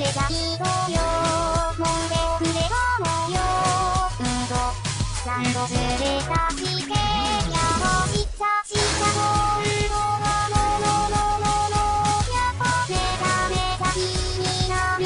せたいとよもんでくれもようんと三度ずれたしてやもしさしたもんとはのののののやっぱせためた気になる